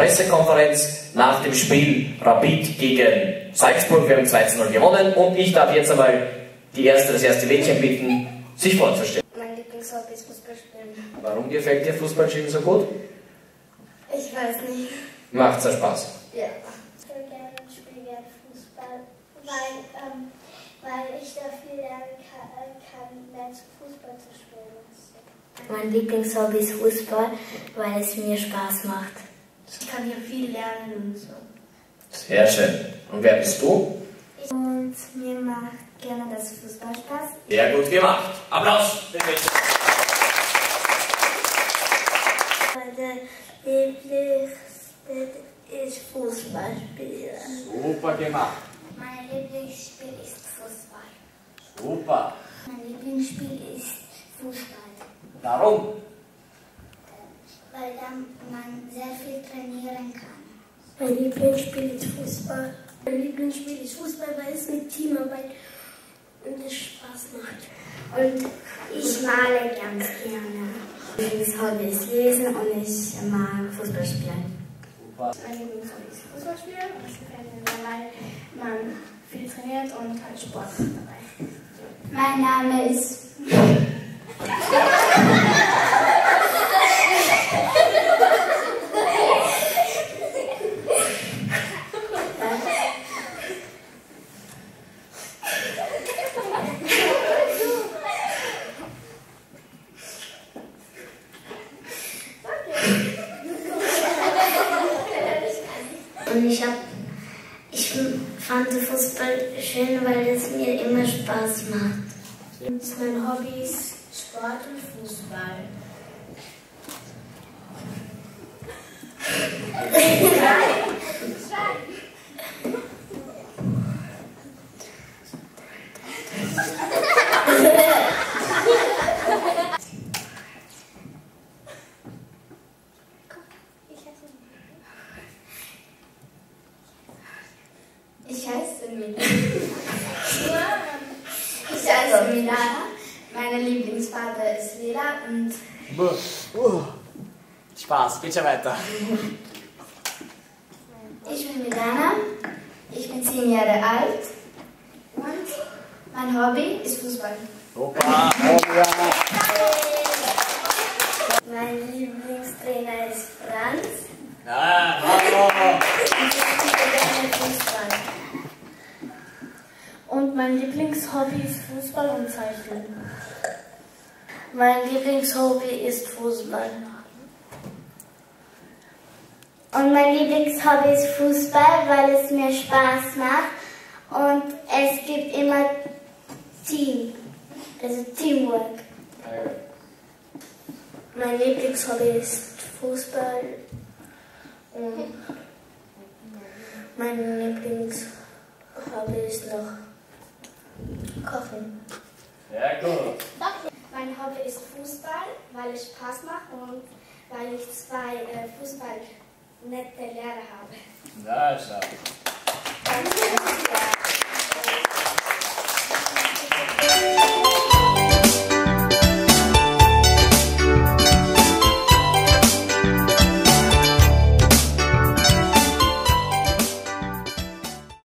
Pressekonferenz nach dem Spiel Rapid gegen Salzburg. Wir haben 2 0 gewonnen und ich darf jetzt einmal die erste, das erste Mädchen bitten, sich vorzustellen. Mein Lieblingshobby ist Fußballspielen. Warum gefällt dir Fußballspielen so gut? Ich weiß nicht. Macht's ja Spaß. Ja. Ich spiele gerne, Fußball, weil, ähm, weil ich da viel lernen kann, kann mehr zu Fußball zu spielen. Mein Lieblingshobby ist Fußball, weil es mir Spaß macht. Ich kann hier viel lernen und so. Sehr schön. Und wer bist du? Und mir macht gerne das Fußball Spaß. Sehr gut gemacht. Applaus. für mich. Meine Lieblingsspiel ist Fußballspielen. Super gemacht. Mein Lieblingsspiel ist Fußball. Super. Mein Lieblingsspiel ist Fußball, Warum? Weil dann man sehr viel trainieren kann. Mein Lieblingsspiel ist Fußball. Mein Lieblingsspiel ist Fußball, weil es mit Teamarbeit und es Spaß macht. Und ich male ganz gerne. Mein Lieblingshobby ist Lesen und ich mag Fußball spielen. Mein Lieblingshobby ist Fußball spielen weil man viel trainiert und halt Sport dabei. Mein Name ist. Und ich hab, ich fand Fußball schön, weil es mir immer Spaß macht. Und mein Hobby ist Sport und Fußball. Ich heiße Milana. Ich heiße Milana. Meine Lieblingsfarbe ist lila und Uh. Spaß, geht schon weiter. ich bin Milana. Ich bin zehn Jahre alt und mein Hobby ist Fußball. Super. Mein Lieblingstrainer ist Franz. Ah, bravo. Und ich spiele gerne Fußball. Mein Lieblingshobby ist Fußball und Zeichnen. Mein Lieblingshobby ist Fußball. Und mein Lieblingshobby ist Fußball, weil es mir Spaß macht und es gibt immer Team, also Teamwork. Mein Lieblingshobby ist Fußball. Und mein Lieblingshobby ist noch Kochen. Sehr gut. Mein Hobby ist Fußball, weil ich Spaß mache und weil ich zwei äh, Fußball nette Lehrer habe. Na, schau. Danke.